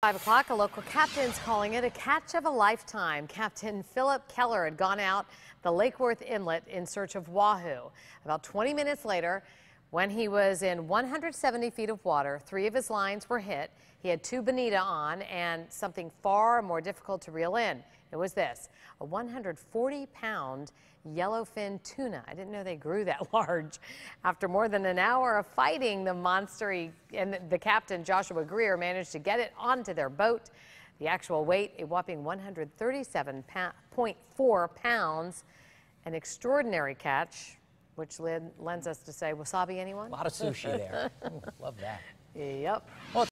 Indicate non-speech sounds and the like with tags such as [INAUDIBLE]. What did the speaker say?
Five o'clock, a local captain's calling it a catch of a lifetime. Captain Philip Keller had gone out the Lake Worth Inlet in search of wahoo. About 20 minutes later, when he was in 170 feet of water, three of his lines were hit. He had two bonita on and something far more difficult to reel in. It was this, a 140 pound yellowfin tuna. I didn't know they grew that [LAUGHS] large. After more than an hour of fighting, the monster he, and the captain, Joshua Greer, managed to get it onto their boat. The actual weight, a whopping 137.4 pounds. An extraordinary catch, which led, lends us to say, wasabi anyone? A lot of sushi there. [LAUGHS] Ooh, love that. Yep. Well,